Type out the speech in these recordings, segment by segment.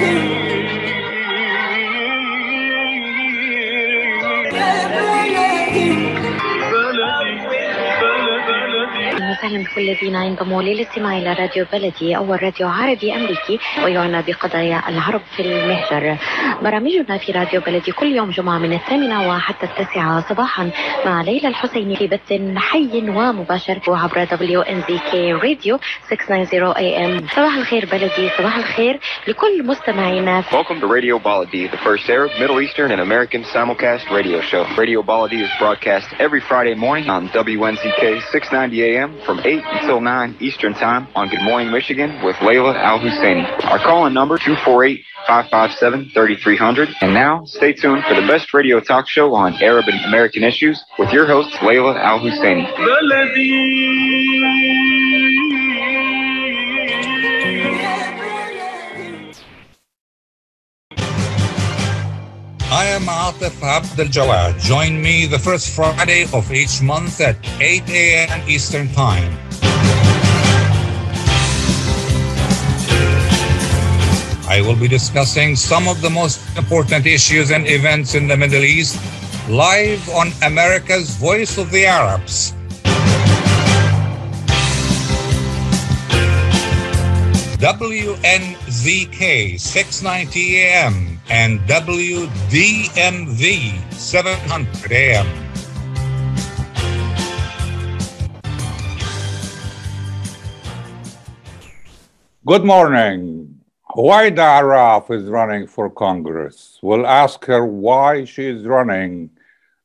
you. وسهلا بكل الذين ينضموا للاستماع إلى راديو بلدي اول راديو عربي أمريكي ويعنى بقضايا العرب في المهجر. برامجنا في راديو بلدي كل يوم جمعة من الثامنة وحتى التاسعة صباحا مع ليلى الحسيني في بث حي ومباشر وعبر دبليو ان زي كي راديو 690 اي ام. صباح الخير بلدي صباح الخير لكل مستمعينا. Welcome to Radio Baladi, the first Arab, Middle Eastern, and American simulcast radio show. Radio Baladi is broadcast every Friday morning on WNZK 690 AM from 8 until 9 Eastern Time on Good Morning Michigan with Layla Al Husseini. Our call in number 248 557 3300. And now, stay tuned for the best radio talk show on Arab and American issues with your host, Layla Al Husseini. I am Atef Abdel Gawad. Join me the first Friday of each month at 8 a.m. Eastern Time. I will be discussing some of the most important issues and events in the Middle East live on America's Voice of the Arabs. WNZK 690 AM and WDMV 700 AM. Good morning. Huwaida Arraf is running for Congress. We'll ask her why she is running,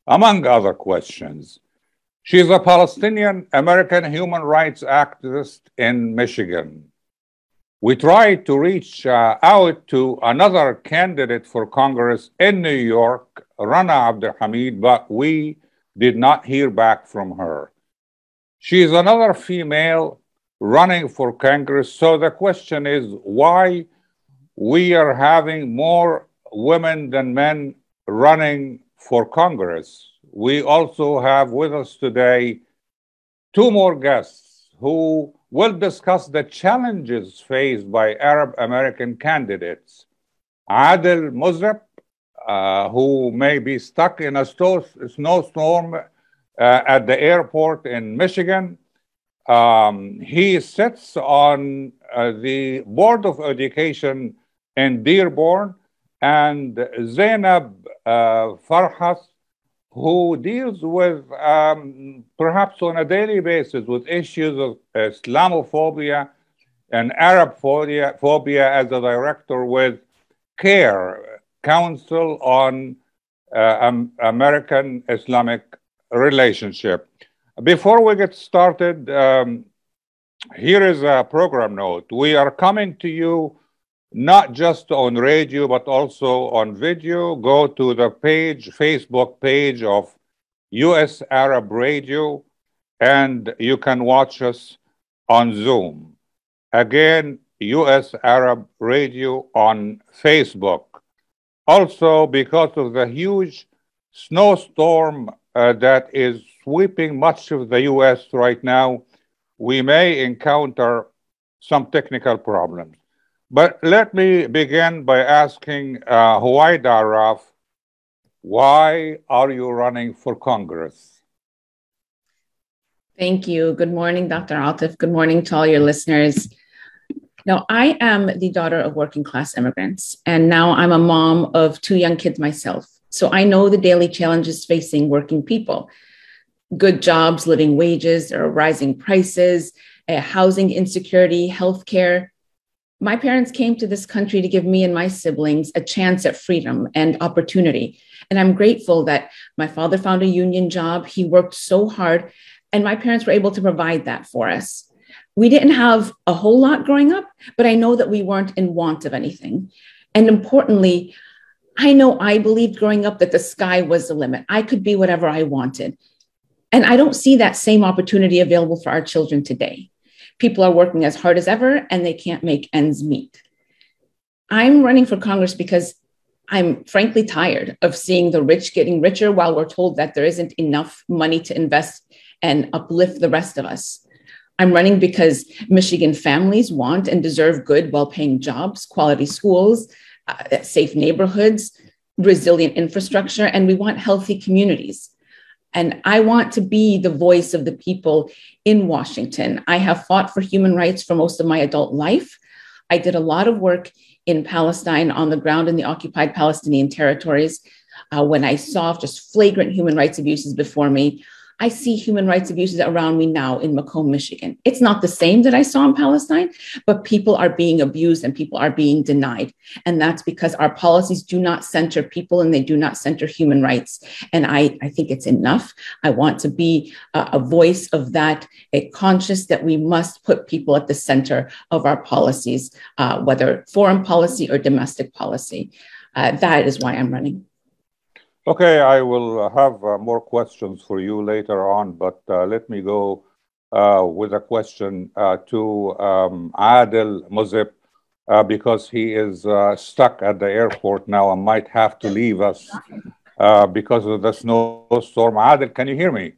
among other questions. She's a Palestinian American human rights activist in Michigan. We tried to reach uh, out to another candidate for Congress in New York, Rana Abdul Hamid, but we did not hear back from her. She is another female running for Congress. So the question is why we are having more women than men running for Congress. We also have with us today two more guests who will discuss the challenges faced by Arab American candidates. Adel Mozip, uh, who may be stuck in a sto- snowstorm uh, at the airport in Michigan. Um, he sits on uh, the Board of Education in Dearborn, and Zienab uh, Fahs, who deals with um, perhaps on a daily basis with issues of Islamophobia and Arab phobia, phobia as a director with CAIR, Council on uh, um, American Islamic Relationship. Before we get started, um, here is a program note. We are coming to you not just on radio, but also on video. Go to the page, Facebook page of US Arab Radio, and you can watch us on Zoom. Again, US Arab Radio on Facebook. Also, because of the huge snowstorm uh, that is sweeping much of the US right now, we may encounter some technical problems. But let me begin by asking uh, Huwaida Arraf, why are you running for Congress? Thank you. Good morning, Dr. Atef. Good morning to all your listeners. Now, I am the daughter of working class immigrants, and now I'm a mom of two young kids myself. So I know the daily challenges facing working people good jobs, living wages, or rising prices, uh, housing insecurity, healthcare. My parents came to this country to give me and my siblings a chance at freedom and opportunity. And I'm grateful that my father found a union job. He worked so hard, and my parents were able to provide that for us. We didn't have a whole lot growing up, but I know that we weren't in want of anything. And importantly, I know I believed growing up that the sky was the limit. I could be whatever I wanted. And I don't see that same opportunity available for our children today. People are working as hard as ever and they can't make ends meet. I'm running for Congress because I'm frankly tired of seeing the rich getting richer while we're told that there isn't enough money to invest and uplift the rest of us. I'm running because Michigan families want and deserve good, well paying jobs, quality schools, uh, safe neighborhoods, resilient infrastructure, and we want healthy communities. And I want to be the voice of the people in Washington. I have fought for human rights for most of my adult life. I did a lot of work in Palestine on the ground in the occupied Palestinian territories. Uh, when I saw just flagrant human rights abuses before me, I see human rights abuses around me now in Macomb, Michigan. It's not the same that I saw in Palestine, but people are being abused and people are being denied. And that's because our policies do not center people and they do not center human rights. And I, I think it's enough. I want to be a, a voice of that, a conscious that we must put people at the center of our policies, uh, whether foreign policy or domestic policy. Uh, that is why I'm running. Okay, I will uh, have uh, more questions for you later on, but uh, let me go uh, with a question uh, to um, Adel Mozip uh, because he is stuck at the airport now and might have to leave us because of the snowstorm. Adel, can you hear me?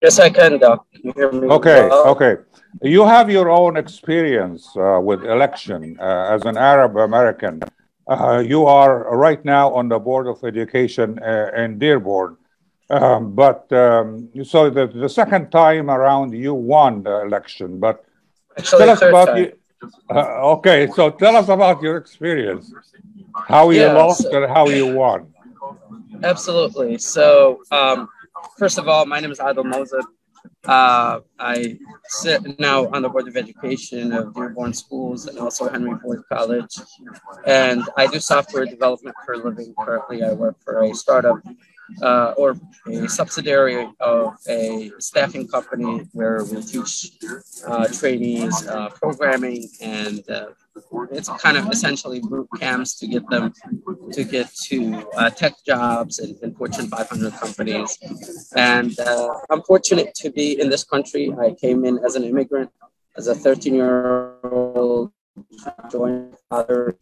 Yes, I can, Doc. Can you hear me? Okay, well? okay. You have your own experience with election as an Arab American. Uh, you are right now on the Board of Education uh, in Dearborn. Um, but um, so the, the second time around, you won the election. But Actually, tell us about you. Uh, okay, so tell us about your experience, how you yeah, lost so, and how you won. Absolutely. So, um, first of all, my name is Adel Mozip. Uh, I sit now on the Board of Education of Dearborn Schools and also Henry Ford College. And I do software development for a living. Currently, I work for a startup uh, or a subsidiary of a staffing company where we teach uh, trainees uh, programming and uh, it's kind of essentially boot camps to get them to get to uh, tech jobs and, in, Fortune 500 companies. And uh, I'm fortunate to be in this country. I came in as an immigrant, as a 13 year old, joined father,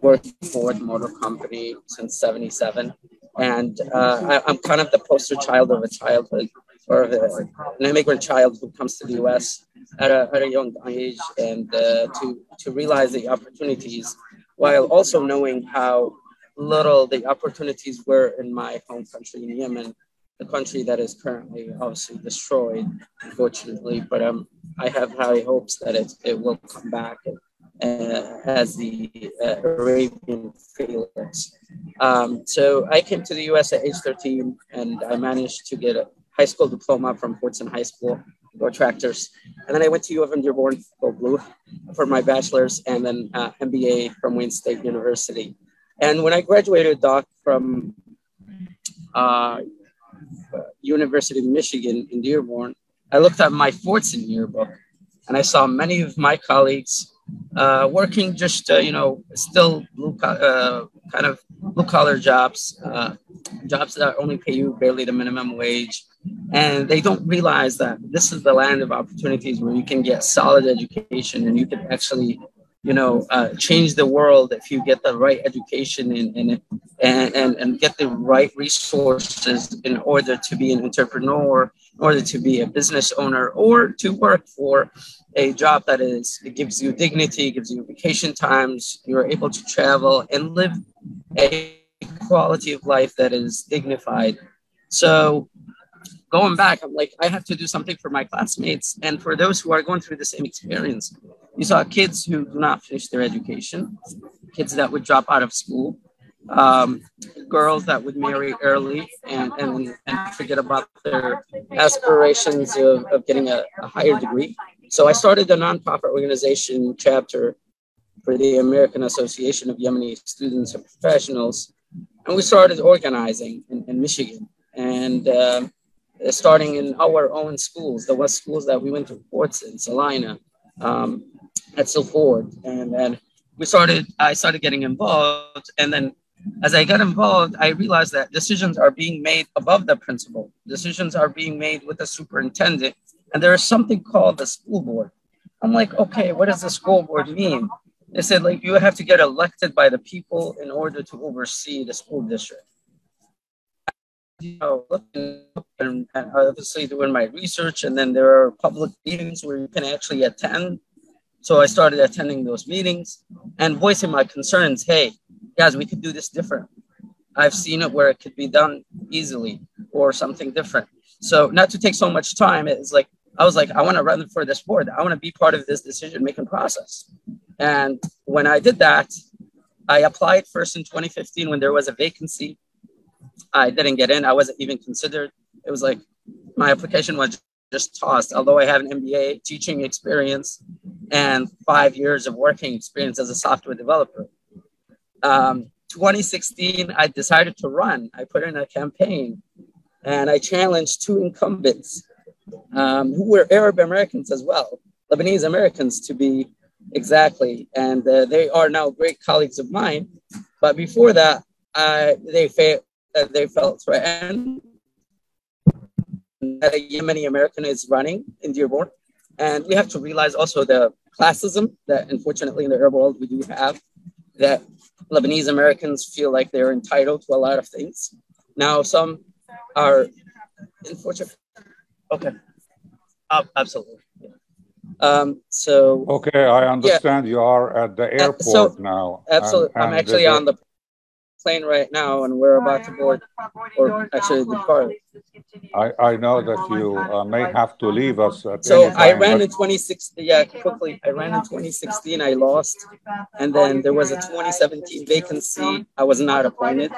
worked for Ford Motor Company since 77. And uh, I, am kind of the poster child of a childhood or an immigrant child who comes to the US at a, at a young age and uh, to, to realize the opportunities while also knowing how little the opportunities were in my home country in Yemen, the country that is currently obviously destroyed, unfortunately. But um, I have high hopes that it, it will come back and, uh, as the uh, Arabian Phoenix. Um, so I came to the US at age 13 and I managed to get a high school diploma from Fordson High School go tractors. And then I went to U of M Dearborn, go blue, for my bachelor's, and then uh, MBA from Wayne State University. And when I graduated, Doc, from uh, University of Michigan in Dearborn, I looked at my Fordson yearbook, and I saw many of my colleagues uh, working just, uh, you know, still blue, uh, kind of blue collar jobs, uh, jobs that only pay you barely the minimum wage, and they don't realize that this is the land of opportunities where you can get solid education and you can actually you know uh, change the world if you get the right education and, and, and, and get the right resources in order to be an entrepreneur in order to be a business owner or to work for a job that is it gives you dignity gives you vacation times you're able to travel and live a quality of life that is dignified so going back, I'm like, I have to do something for my classmates and for those who are going through the same experience. You saw kids who do not finish their education, kids that would drop out of school, um, girls that would marry early and, and, and forget about their aspirations of, of getting a, a higher degree. So I started the nonprofit organization chapter for the American Association of Yemeni Students and Professionals. And we started organizing in, in Michigan. And uh, starting in our own schools, the West schools that we went to, Fordson, Salina, um, at Ford, and then we started. I started getting involved, and then as I got involved, I realized that decisions are being made above the principal. Decisions are being made with the superintendent, and there is something called the school board. I'm like, okay, what does the school board mean? They said like you have to get elected by the people in order to oversee the school district you know, and, and obviously doing my research, and then there are public meetings where you can actually attend. So I started attending those meetings and voicing my concerns. Hey, guys, we could do this different. I've seen it where it could be done easily or something different. So not to take so much time, it's like I was like, I want to run for this board. I want to be part of this decision making process. And when I did that, I applied first in 2015 when there was a vacancy. I didn't get in. I wasn't even considered. It was like my application was just tossed. Although I have an MBA teaching experience and five years of working experience as a software developer. Um, 2016, I decided to run. I put in a campaign and I challenged two incumbents um, who were Arab Americans as well, Lebanese Americans to be exactly. And uh, they are now great colleagues of mine. But before that, they, fa- uh, they felt threatened that a Yemeni American is running in Dearborn. And we have to realize also the classism that unfortunately in the Arab world we do have, that Lebanese Americans feel like they're entitled to a lot of things. Now, some are unfortunately. Okay. Uh, absolutely. Um, so. Okay, I understand yeah. you are at the airport uh, so, now. Absolutely. And, and I'm actually the, on the plane right now and we're about to board, or actually the car. I, I know that you uh, may have to leave us. so I ran in 2016. Yeah, quickly. I ran in 2016. I lost, and then there was a 2017 vacancy. I was not appointed.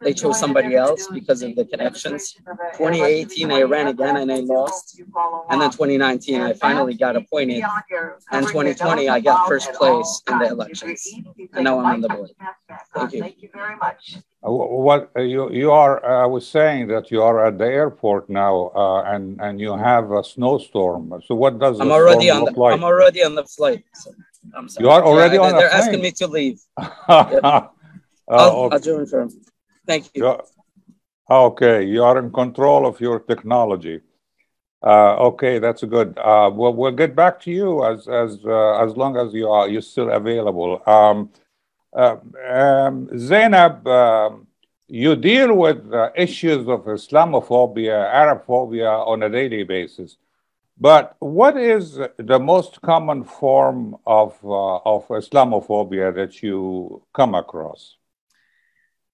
They chose somebody else because of the connections. 2018, I ran again and I lost, and then 2019, I finally got appointed. And 2020, I got first place in the elections, and now I'm on the board. Thank you. Thank you very much. Uh, what uh, you you are? Uh, I was saying that you are at the airport now, uh, and and you have a snowstorm. So what does I'm already on the like? I'm already on the flight. So I'm sorry. You are already yeah, on. They're, they're asking me to leave. I'll, okay. I'll do confirm. Thank you. You're, okay, you are in control of your technology. Uh, okay, that's good. Uh, well, we'll get back to you as as uh, as long as you are you're still available. Um, uh, um, Zienab, um, you deal with uh, issues of Islamophobia, Arabophobia on a daily basis. But what is the most common form of, uh, of Islamophobia that you come across?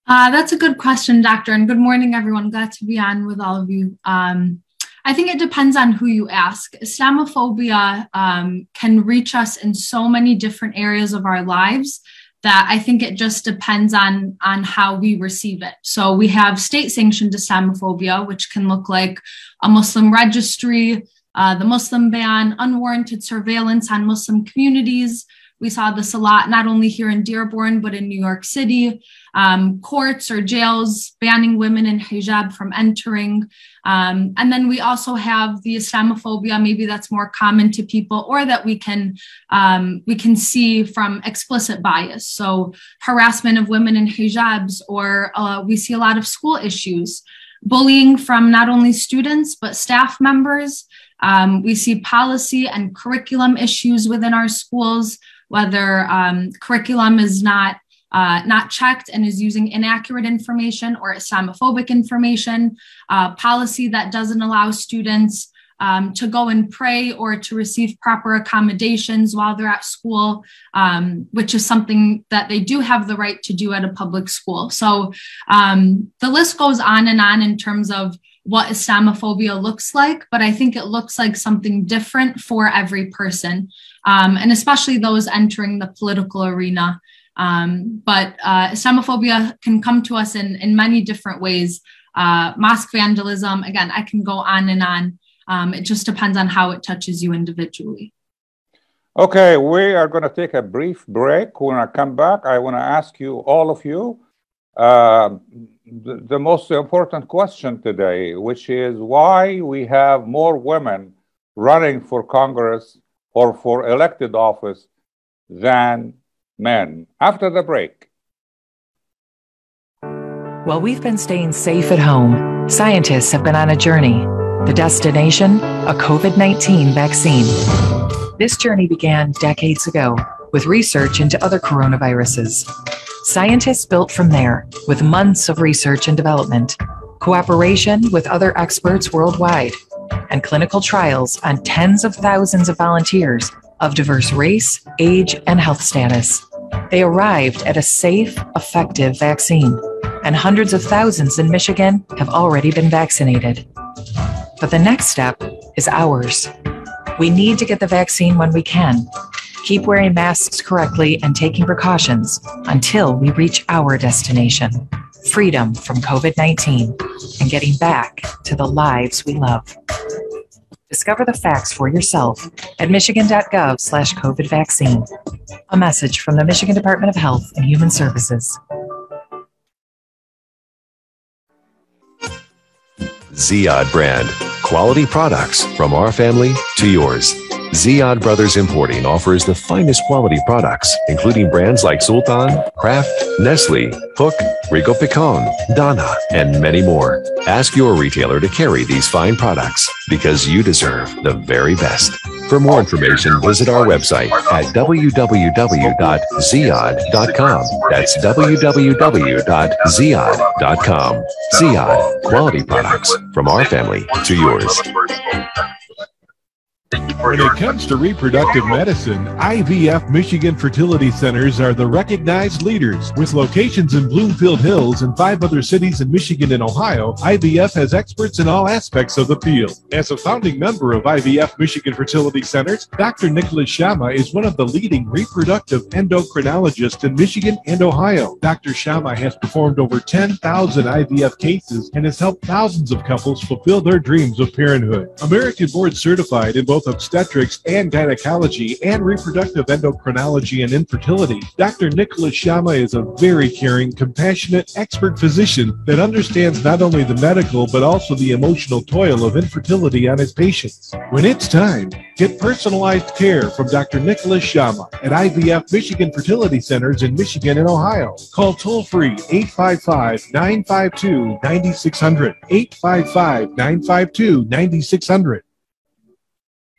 Uh, that's a good question, Doctor. And good morning, everyone. Glad to be on with all of you. Um, I think it depends on who you ask. Islamophobia um, can reach us in so many different areas of our lives that I think it just depends on on how we receive it. So we have state sanctioned Islamophobia, which can look like a Muslim registry, uh, the Muslim ban, unwarranted surveillance on Muslim communities. We saw this a lot, not only here in Dearborn, but in New York City um, courts or jails banning women in hijab from entering. Um, and then we also have the Islamophobia, maybe that's more common to people, or that we can um, we can see from explicit bias. So harassment of women in hijabs, or uh, we see a lot of school issues, bullying from not only students but staff members. Um, we see policy and curriculum issues within our schools, whether um, curriculum is not uh, not checked and is using inaccurate information or Islamophobic information, uh, policy that doesn't allow students um, to go and pray or to receive proper accommodations while they're at school, um, which is something that they do have the right to do at a public school. So um, the list goes on and on in terms of what Islamophobia looks like, but I think it looks like something different for every person, um, and especially those entering the political arena. Um, but uh, Islamophobia can come to us in, in many different ways. Uh, mosque vandalism, again, I can go on and on. Um, it just depends on how it touches you individually. Okay, we are going to take a brief break. When I come back, I want to ask you, all of you, uh, the, the most important question today, which is why we have more women running for Congress or for elected office than men after the break. While we've been staying safe at home, scientists have been on a journey. The destination? A COVID 19 vaccine. This journey began decades ago with research into other coronaviruses. Scientists built from there with months of research and development cooperation with other experts worldwide, and clinical trials on tens of thousands of volunteers of diverse race, age, and health status. They arrived at a safe, effective vaccine, and hundreds of thousands in Michigan have already been vaccinated. But the next step is ours. We need to get the vaccine when we can. Keep wearing masks correctly and taking precautions until we reach our destination freedom from COVID 19 and getting back to the lives we love. Discover the facts for yourself at michigan.gov slash COVID vaccine. A message from the Michigan Department of Health and Human Services. Ziyad brand. Quality products from our family to yours. Ziyad Brothers Importing offers the finest quality products, including brands like Sultan, Kraft, Nestle, Hook, Rico Picon, Donna, and many more. Ask your retailer to carry these fine products because you deserve the very best. For more information, visit our website at www.ziyad.com. That's www.ziyad.com. Ziyad, quality products from our family to yours. When it comes to reproductive medicine, IVF Michigan Fertility Centers are the recognized leaders. With locations in Bloomfield Hills and five other cities in Michigan and Ohio, IVF has experts in all aspects of the field. As a founding member of IVF Michigan Fertility Centers, Dr. Nicholas Shamma is one of the leading reproductive endocrinologists in Michigan and Ohio. Dr. Shamma has performed over 10,000 IVF cases and has helped thousands of couples fulfill their dreams of parenthood. American board certified in both obstetrics and gynecology and reproductive endocrinology and infertility, Dr. Nicholas Shamma is a very caring, compassionate, expert physician that understands not only the medical but also the emotional toil of infertility on his patients. When it's time, get personalized care from Dr. Nicholas Shamma at IVF Michigan Fertility Centers in Michigan and Ohio. Call toll free 855 952 9600. 855 952 9600.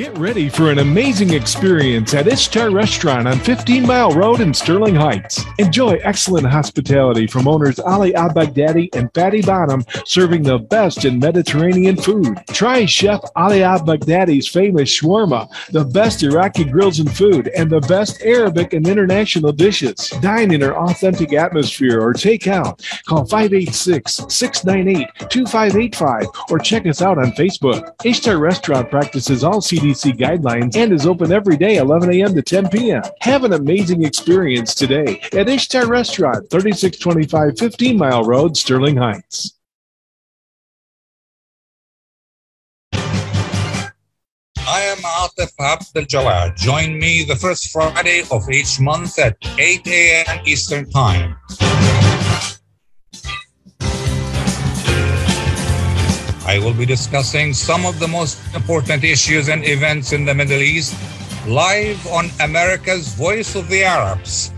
Get ready for an amazing experience at Ishtar Restaurant on 15 Mile Road in Sterling Heights. Enjoy excellent hospitality from owners Ali Al and Fatty Bonham, serving the best in Mediterranean food. Try Chef Ali Al famous shawarma, the best Iraqi grills and food, and the best Arabic and international dishes. Dine in our authentic atmosphere or take out. Call 586 698 2585 or check us out on Facebook. Ishtar Restaurant practices all CDC guidelines and is open every day 11 a.m. to 10 p.m. Have an amazing experience today at Ishtar Restaurant, 3625 15 Mile Road, Sterling Heights. I am Atef Abdel Gawad. Join me the first Friday of each month at 8 a.m. Eastern Time. I will be discussing some of the most important issues and events in the Middle East live on America's Voice of the Arabs.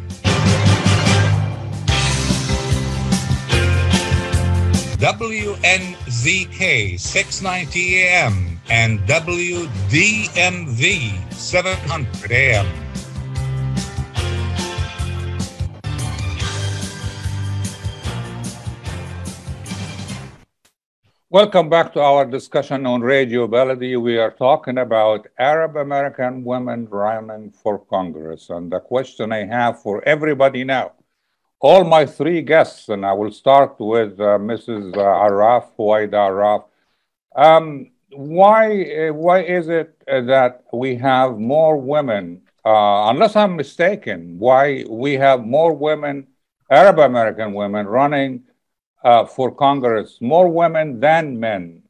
WNZK 690 AM and WDMV 700 AM. Welcome back to our discussion on Radio Baladi. We are talking about Arab American women running for Congress. And the question I have for everybody now, all my three guests, and I will start with uh, Mrs. Arraf, Huwaida Arraf. Um, why, uh, why is it uh, that we have more women, uh, unless I'm mistaken, why we have more women, Arab American women, running uh, for Congress, more women than men?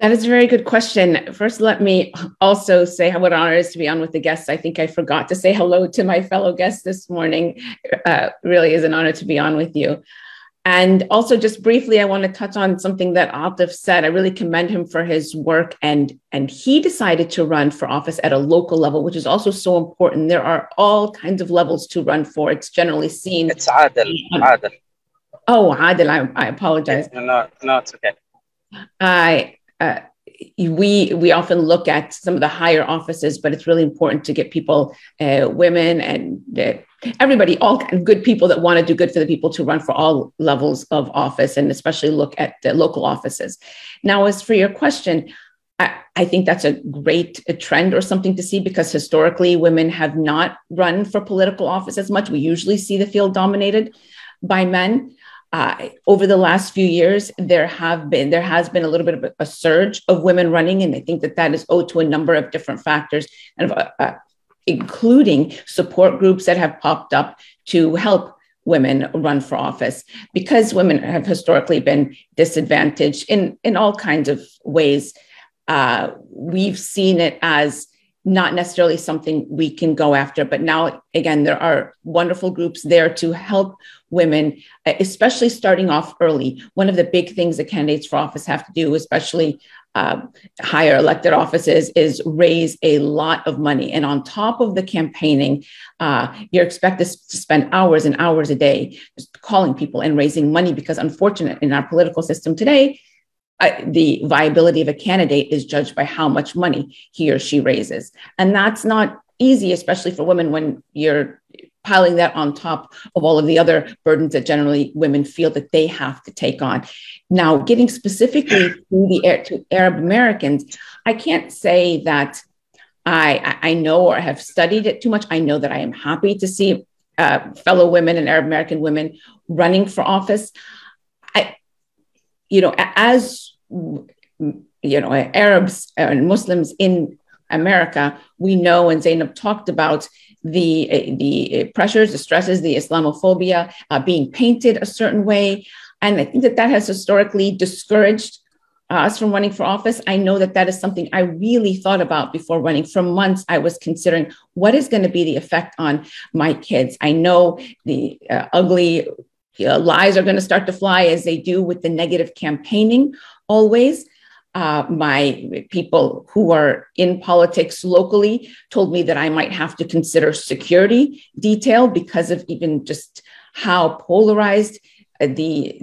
That is a very good question. First, let me also say how what an honor it is to be on with the guests. I think I forgot to say hello to my fellow guests this morning. Uh, really is an honor to be on with you. And also, just briefly, I want to touch on something that Atef said. I really commend him for his work, and and he decided to run for office at a local level, which is also so important. There are all kinds of levels to run for. It's generally seen. It's Adel. Adel. Oh, Adel. I, I apologize. No, no, it's okay. I. Uh, we we often look at some of the higher offices, but it's really important to get people, uh, women and uh, everybody, all good people that want to do good for the people to run for all levels of office and especially look at the local offices. Now, as for your question, I, I think that's a great a trend or something to see because historically women have not run for political office as much. We usually see the field dominated by men. Uh, over the last few years, there have been there has been a little bit of a, surge of women running, and I think that that is owed to a number of different factors, and uh, uh, including support groups that have popped up to help women run for office because women have historically been disadvantaged in in all kinds of ways uh, we've seen it as not necessarily something we can go after. But now, again, there are wonderful groups there to help women, especially starting off early. One of the big things that candidates for office have to do, especially uh, higher elected offices, is raise a lot of money. And on top of the campaigning, uh, you're expected to spend hours and hours a day calling people and raising money because, unfortunate in our political system today, the viability of a candidate is judged by how much money he or she raises. And that's not easy, especially for women when you're piling that on top of all of the other burdens that generally women feel that they have to take on. Now, getting specifically to the to Arab Americans, I can't say that I, I know or have studied it too much. I know that I am happy to see uh, fellow women and Arab American women running for office I, you know, as you know, Arabs and Muslims in America, we know, and Zienab talked about the the pressures, the stresses, the Islamophobia, uh, being painted a certain way, and I think that that has historically discouraged uh, us from running for office. I know that that is something I really thought about before running. For months, I was considering what is going to be the effect on my kids. I know the uh, ugly uh, lies are going to start to fly as they do with the negative campaigning always. Uh, my people who are in politics locally told me that I might have to consider security detail because of even just how polarized uh, the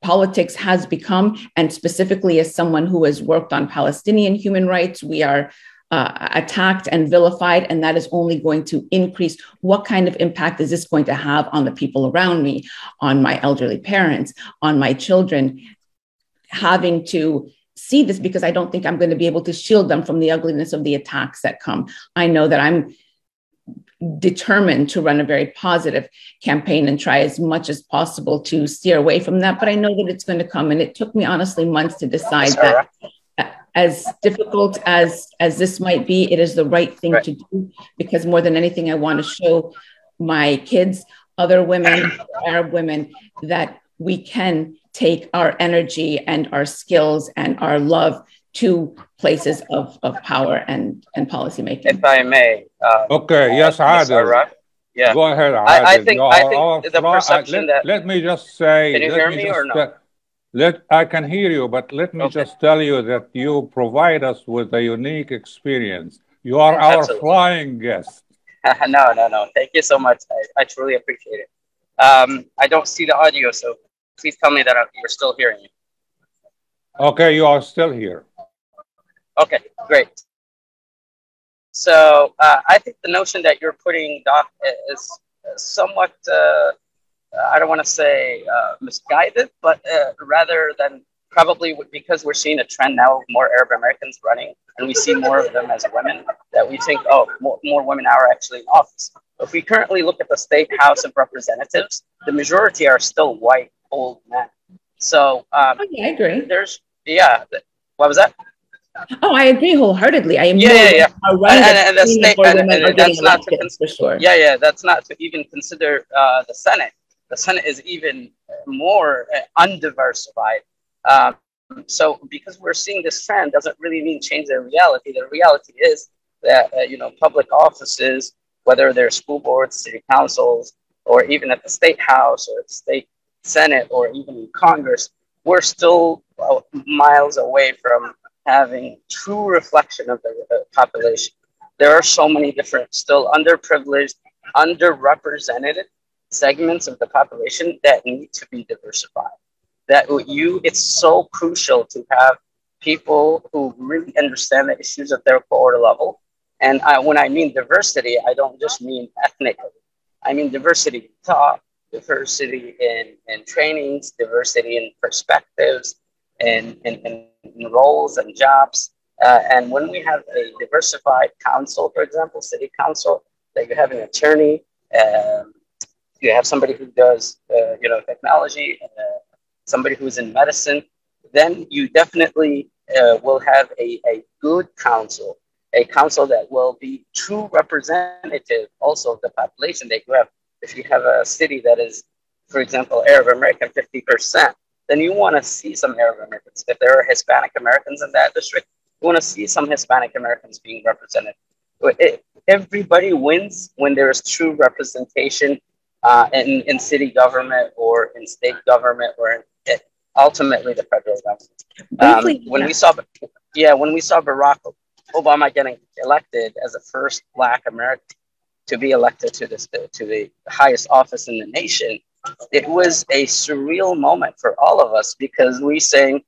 politics has become. And specifically, as someone who has worked on Palestinian human rights, we are uh, attacked and vilified, and that is only going to increase. What kind of impact is this going to have on the people around me, on my elderly parents, on my children? Having to see this because I don't think I'm going to be able to shield them from the ugliness of the attacks that come. I know that I'm determined to run a very positive campaign and try as much as possible to steer away from that. But I know that it's going to come. And it took me honestly months to decide that as difficult as as this might be it is the right thing right. to do because more than anything i want to show my kids other women arab women that we can take our energy and our skills and our love to places of, of power and and policy making if i may uh, okay yes Adel. yeah go ahead Adel. I, I think, I think the perception let, that let me just say can you hear me or not let, I can hear you, but let me okay. just tell you that you provide us with a unique experience. You are our Absolutely. flying guest. no, no, no. Thank you so much. I, I truly appreciate it. Um, I don't see the audio, so please tell me that you're still hearing me. Okay, you are still here. Okay, great. So uh, I think the notion that you're putting, Doc, is somewhat uh, I don't want to say uh, misguided, but uh, rather than probably because we're seeing a trend now of more Arab Americans running, and we see more of them as women, that we think, oh, more, more women are actually in office. If we currently look at the state House of Representatives, the majority are still white old men. So um, oh, yeah, I agree. There's yeah. What was that? Oh, I agree wholeheartedly. I am yeah, yeah, yeah. And, and, and, the state, and, and that's not to con- for sure. Yeah, yeah. That's not to even consider uh, the Senate the Senate is even more uh, undiversified. Um, so because we're seeing this trend doesn't really mean change the reality. The reality is that uh, you know public offices, whether they're school boards, city councils, or even at the state house or the state senate or even Congress, we're still uh, miles away from having true reflection of the uh, population. There are so many different, still underprivileged, underrepresented segments of the population that need to be diversified. That you, it's so crucial to have people who really understand the issues at their core level. And I, when I mean diversity, I don't just mean ethnically. I mean diversity thought, diversity in, in trainings, diversity in perspectives, and in, in, in, roles and jobs. Uh, and when we have a diversified council, for example, city council, that you have an attorney, um, you have somebody who does, uh, you know, technology, uh, somebody who's in medicine, then you definitely uh, will have a, a good council, a council that will be true representative also of the population that you have. If you have a city that is, for example, Arab American 50%, then you want to see some Arab Americans. If there are Hispanic Americans in that district, you want to see some Hispanic Americans being represented. It, everybody wins when there is true representation uh, in, in city government or in state government or in, ultimately the federal government. Um, when we saw, yeah, when we saw Barack Obama getting elected as the first Black American to be elected to this to the highest office in the nation, it was a surreal moment for all of us because we saying,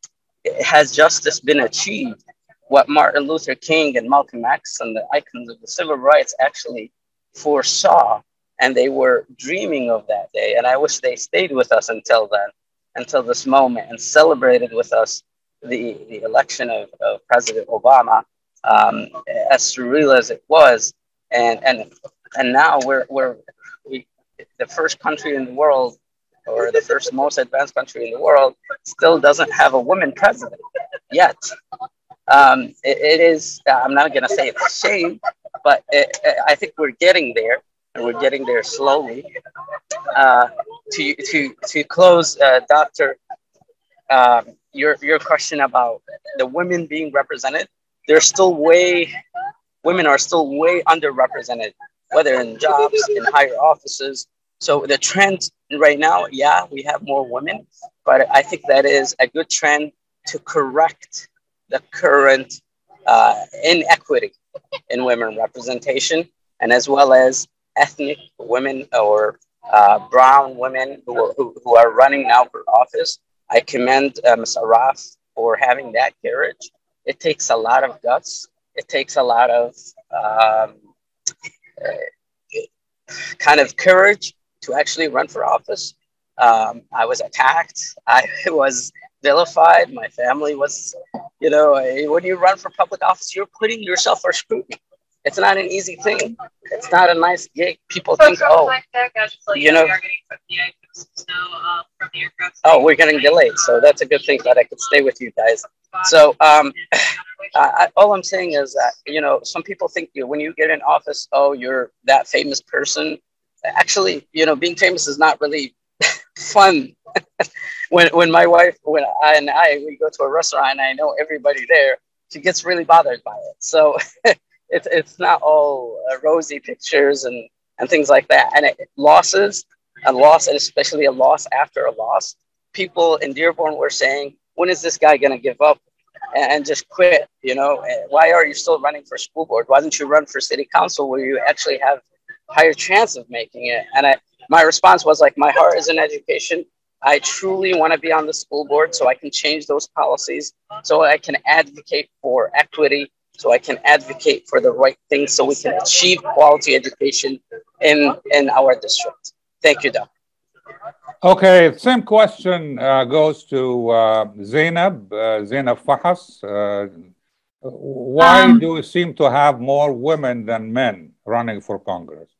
has justice been achieved? What Martin Luther King and Malcolm X and the icons of the civil rights actually foresaw, and they were dreaming of that day. And I wish they stayed with us until then, until this moment, and celebrated with us the, the election of, of President Obama, um, as surreal as it was. And, and, and now we're, we're we, the first country in the world or the first most advanced country in the world still doesn't have a woman president yet. Um, it, it is, I'm not going to say it's a shame, but it, it, I think we're getting there and we're getting there slowly. Uh, to, to, to close, uh, Doctor, um, your, your question about the women being represented, they're still way, women are still way underrepresented, whether in jobs, in higher offices. So the trend right now, yeah, we have more women, but I think that is a good trend to correct the current uh, inequity in women representation, and as well as ethnic women or uh, brown women who, who, who, are running now for office. I commend uh, Ms. Arraf for having that courage. It takes a lot of guts. It takes a lot of um, kind of courage to actually run for office. Um, I was attacked. I was vilified. My family was, you know, when you run for public office, you're putting yourself for scrutiny. It's not an easy thing. It's not a nice gig. People think, oh, you know, oh, we're getting delayed. So that's a good thing that I could stay with you guys. So um, I, all I'm saying is that, you know, some people think you when you get in office, oh, you're that famous person actually, you know, being famous is not really fun. when when my wife, when I and I we go to a restaurant and I know everybody there, she gets really bothered by it. So it's it's not all uh, rosy pictures and and things like that. And it, losses, a loss, and especially a loss after a loss. People in Dearborn were saying, when is this guy going to give up and, just quit? You know, why are you still running for school board? Why don't you run for city council where you actually have higher chance of making it. And I, my response was like, my heart is in education. I truly want to be on the school board so I can change those policies, so I can advocate for equity, so I can advocate for the right things, so we can achieve quality education in in our district. Thank you, Doc. Okay, same question uh, goes to uh, Zienab, uh, Zienab Fahs. Uh, why um, do we seem to have more women than men running for Congress?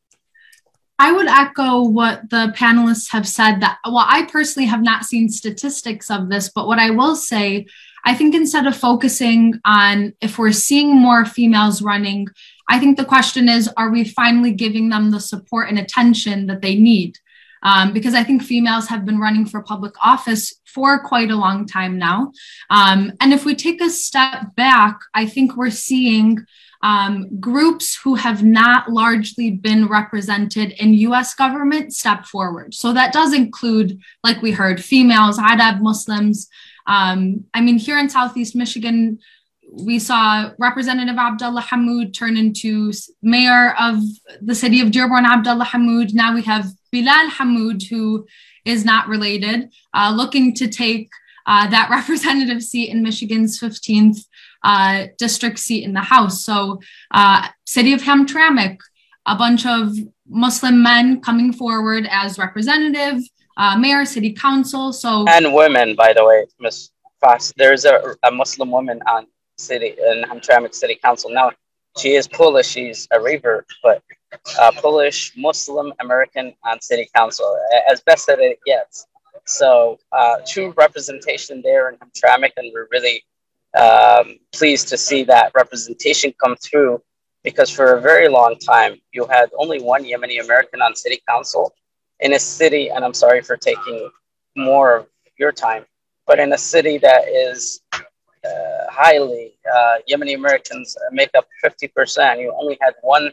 I would echo what the panelists have said that, well, I personally have not seen statistics of this, but what I will say, I think instead of focusing on if we're seeing more females running, I think the question is are we finally giving them the support and attention that they need? Um, because I think females have been running for public office for quite a long time now. Um, and if we take a step back, I think we're seeing um, groups who have not largely been represented in US government step forward. So that does include, like we heard, females, Arab Muslims. Um, I mean, here in Southeast Michigan, we saw Representative Abdullah Hammoud turn into mayor of the city of Dearborn, Abdullah Hammoud. Now we have Bilal Hammoud, who is not related, uh, looking to take uh, that representative seat in Michigan's 15th uh, district seat in the House. So, uh, City of Hamtramck, a bunch of Muslim men coming forward as representative, uh, mayor, city council. So and women, by the way, Miss. There's a, a Muslim woman on city in Hamtramck City Council now. She is Polish. She's a revert, but uh, Polish Muslim American on city council, as best that it gets. So uh, true representation there in Hamtramck, and we're really um, pleased to see that representation come through because for a very long time you had only one Yemeni American on city council in a city, and I'm sorry for taking more of your time, but in a city that is uh, highly uh, Yemeni Americans make up 50%, you only had one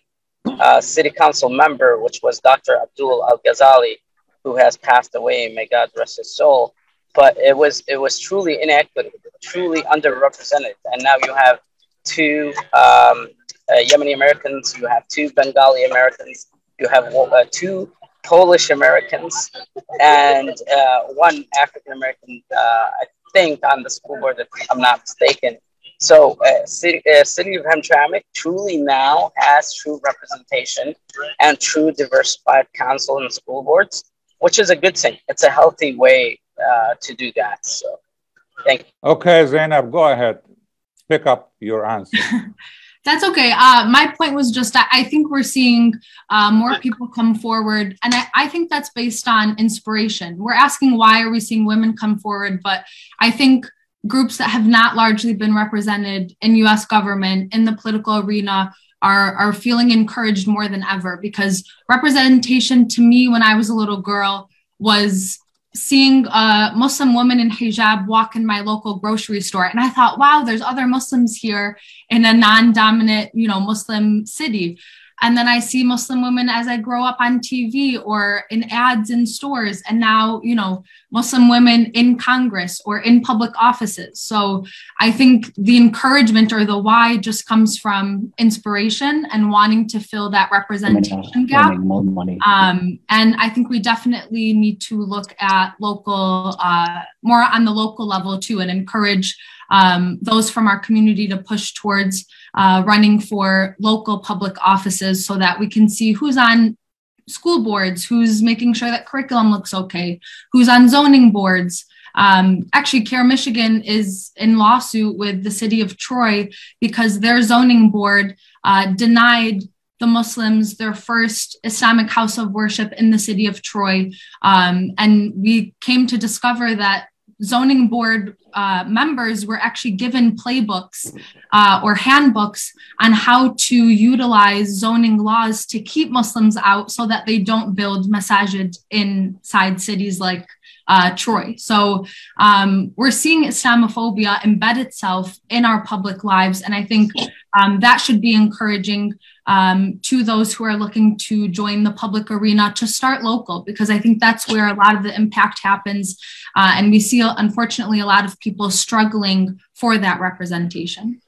uh, city council member, which was Dr. Abdul Al Ghazali, who has passed away. May God rest his soul. But it was it was truly inequity, truly underrepresented, and now you have two um, uh, Yemeni Americans, you have two Bengali Americans, you have uh, two Polish Americans, and uh, one African American. Uh, I think on the school board, if I'm not mistaken. So, uh, city, uh, city of Hamtramck truly now has true representation and true diversified council and school boards, which is a good thing. It's a healthy way uh, to do that. So, thank you. Okay, Zienab, go ahead. Pick up your answer. That's okay. Uh, my point was just that I think we're seeing uh, more people come forward, and I, I, think that's based on inspiration. We're asking why are we seeing women come forward, but I think groups that have not largely been represented in U.S. government in the political arena are are feeling encouraged more than ever because representation to me when I was a little girl was seeing a Muslim woman in hijab walk in my local grocery store. And I thought, wow, there's other Muslims here in a non dominant, you know, Muslim city. And then I see Muslim women as I grow up on TV or in ads in stores. And now, you know, Muslim women in Congress or in public offices. So I think the encouragement or the why just comes from inspiration and wanting to fill that representation gap. Um, and I think we definitely need to look at local, uh, more on the local level too, and encourage um, those from our community to push towards uh, running for local public offices so that we can see who's on school boards, who's making sure that curriculum looks okay, who's on zoning boards. Um, actually, CAIR Michigan is in lawsuit with the city of Troy because their zoning board uh, denied the Muslims their first Islamic house of worship in the city of Troy. Um, and we came to discover that zoning board uh, members were actually given playbooks uh, or handbooks on how to utilize zoning laws to keep Muslims out so that they don't build masajid inside cities like uh, Troy. So um, we're seeing Islamophobia embed itself in our public lives. And I think um, that should be encouraging um, to those who are looking to join the public arena to start local, because I think that's where a lot of the impact happens. Uh, and we see, unfortunately, a lot of people struggling for that representation.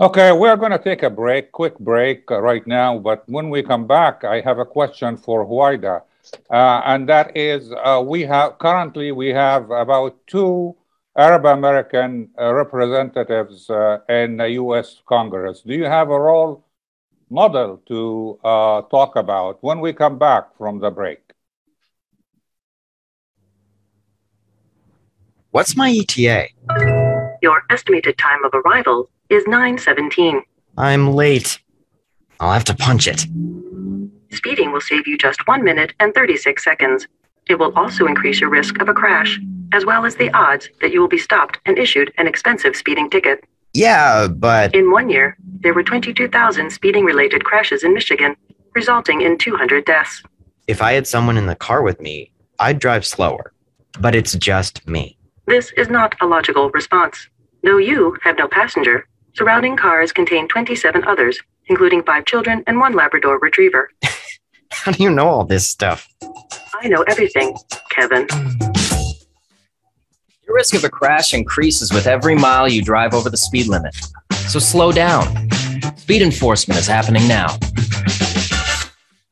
Okay, we're going to take a break, quick break uh, right now. But when we come back, I have a question for Huwaida. Uh, and that is, uh, we have currently we have about two Arab American uh, representatives uh, in the U.S. Congress. Do you have a role model to uh, talk about when we come back from the break? What's my ETA? Your estimated time of arrival is 9:17. I'm late. I'll have to punch it. Speeding will save you just 1 minute and 36 seconds. It will also increase your risk of a crash, as well as the odds that you will be stopped and issued an expensive speeding ticket. Yeah, but. In one year, there were 22,000 speeding related crashes in Michigan, resulting in 200 deaths. If I had someone in the car with me, I'd drive slower. But it's just me. This is not a logical response. Though you have no passenger, surrounding cars contain 27 others, including five children and one Labrador retriever. How do you know all this stuff? I know everything, Kevin. Your risk of a crash increases with every mile you drive over the speed limit. So slow down. Speed enforcement is happening now.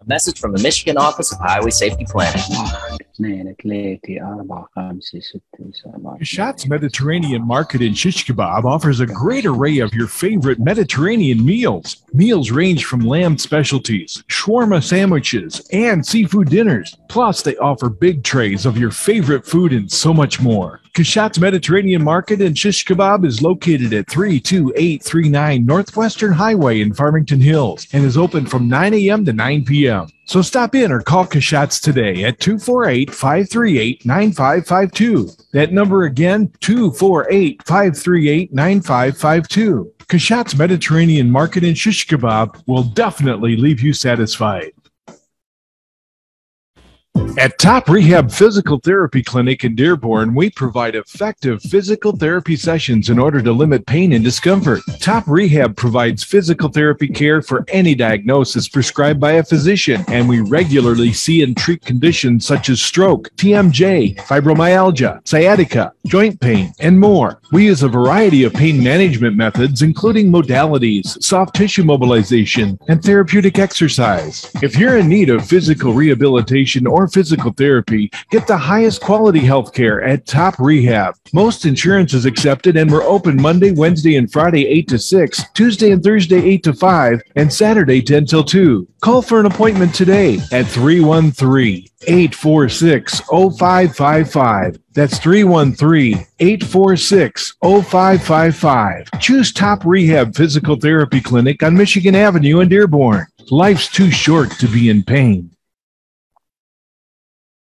A message from the Michigan Office of Highway Safety Planning. اثنين ثلاثة أربعة خمسة ستة سبعة Kashat's Mediterranean Market in Shish Kebab offers a great array of your favorite Mediterranean meals. Meals range from lamb specialties, shawarma sandwiches, and seafood dinners. Plus, they offer big trays of your favorite food and so much more. Kashat's Mediterranean Market in Shish Kebab is located at 32839 Northwestern Highway in Farmington Hills and is open from 9 a.m. to 9 p.m. So stop in or call Kashat's today at 248 538 9552. That number again, 248 538 9552. Kashat's Mediterranean Market in Shish Kebab will definitely leave you satisfied. At Top Rehab Physical Therapy Clinic in Dearborn, we provide effective physical therapy sessions in order to limit pain and discomfort. Top Rehab provides physical therapy care for any diagnosis prescribed by a physician, and we regularly see and treat conditions such as stroke, TMJ, fibromyalgia, sciatica, joint pain, and more. We use a variety of pain management methods, including modalities, soft tissue mobilization, and therapeutic exercise. If you're in need of physical rehabilitation or physical therapy, get the highest quality health care at Top Rehab. Most insurance is accepted, and we're open Monday, Wednesday, and Friday 8 to 6, Tuesday and Thursday 8 to 5, and Saturday 10 till 2. Call for an appointment today at 313 846 0555. That's 313 846 0555. Choose Top Rehab Physical Therapy Clinic on Michigan Avenue in Dearborn. Life's too short to be in pain.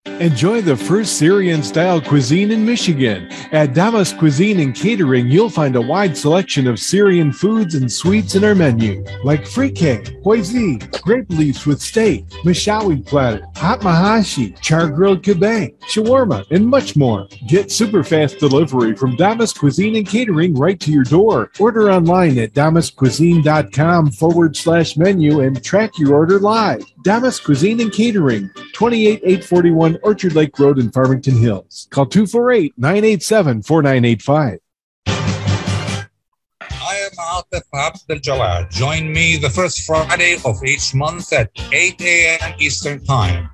Enjoy the first Syrian style cuisine in Michigan. At Damas Cuisine and Catering, you'll find a wide selection of Syrian foods and sweets in our menu, like frike, hoisin, grape leaves with steak, mishawi platter, hot mahashi, char grilled kebab, shawarma, and much more. Get super fast delivery from Damas Cuisine and Catering right to your door. Order online at damascuisine.com forward slash menu and track your order live. Damas Cuisine and Catering, 28841 Orchard Lake Road in Farmington Hills. Call 248 987 4985. I am Atef Abdel Gawad. Join me the first Friday of each month at 8 a.m. Eastern Time.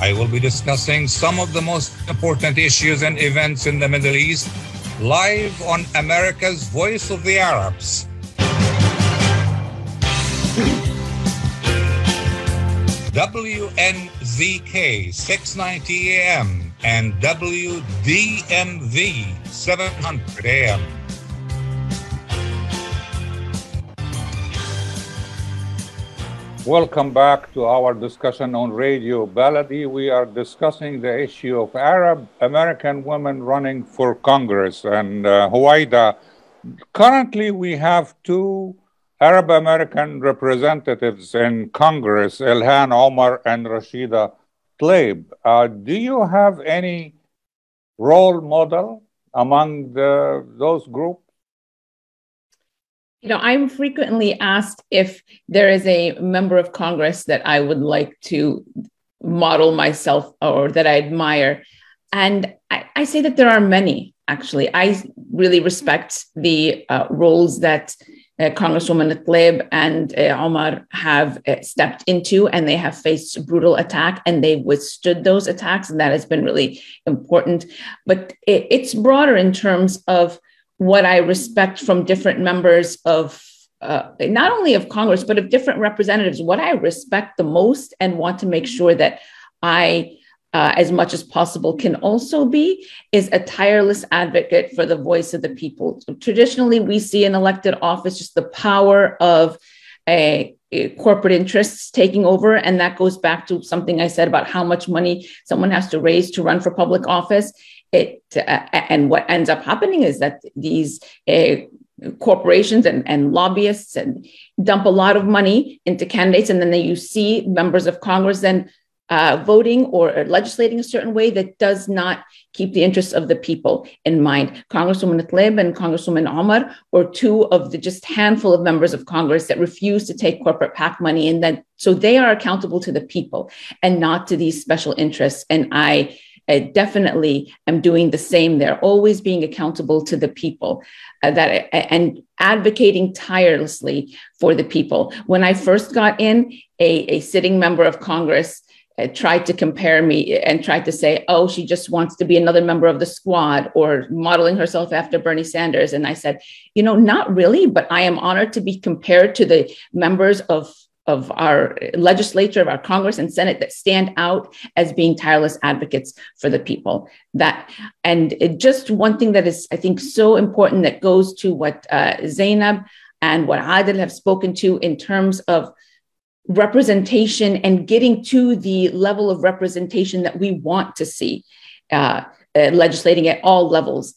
I will be discussing some of the most important issues and events in the Middle East live on America's Voice of the Arabs. WNZK 690 AM and WDMV 700 AM. Welcome back to our discussion on Radio Baladi. We are discussing the issue of Arab American women running for Congress. And uh, Huwaida, currently we have two Arab American representatives in Congress, Ilhan Omar and Rashida Tlaib. Uh, do you have any role model among the, those groups? You know, I'm frequently asked if there is a member of Congress that I would like to model myself or that I admire. And I, I say that there are many, actually. I really respect the uh, roles that Congresswoman Tlaib and uh, Omar have uh, stepped into, and they have faced brutal attack, and they've withstood those attacks, and that has been really important. But it, it's broader in terms of what I respect from different members of uh, not only of Congress, but of different representatives, what I respect the most and want to make sure that I, uh, as much as possible, can also be is a tireless advocate for the voice of the people. Traditionally, we see in elected office just the power of a, a corporate interests taking over. And that goes back to something I said about how much money someone has to raise to run for public office it uh, and what ends up happening is that these uh, corporations and, and lobbyists and dump a lot of money into candidates and then they, you see members of congress then uh, voting or legislating a certain way that does not keep the interests of the people in mind. Congresswoman Tlaib and Congresswoman Omar were two of the just handful of members of Congress that refused to take corporate PAC money, and then so they are accountable to the people and not to these special interests. And I I definitely am doing the same there, always being accountable to the people uh, that and advocating tirelessly for the people. When I first got in, a, a sitting member of Congress uh, tried to compare me and tried to say, oh, she just wants to be another member of the squad or modeling herself after Bernie Sanders. And I said, you know, not really, but I am honored to be compared to the members of of our legislature, of our Congress and Senate that stand out as being tireless advocates for the people. That and it, just one thing that is, I think, so important that goes to what uh, Zienab and what Adel have spoken to in terms of representation and getting to the level of representation that we want to see uh, uh, legislating at all levels.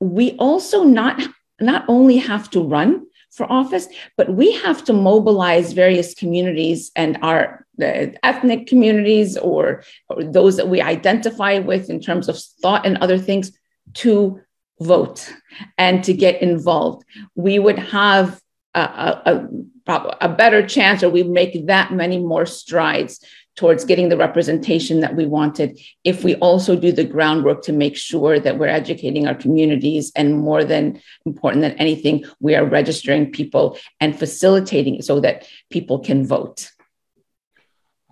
We also not not only have to run for office, but we have to mobilize various communities and our uh, ethnic communities or, or those that we identify with in terms of thought and other things to vote and to get involved. We would have a, a, a better chance or we make that many more strides towards getting the representation that we wanted if we also do the groundwork to make sure that we're educating our communities and more than important than anything we are registering people and facilitating so that people can vote